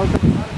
out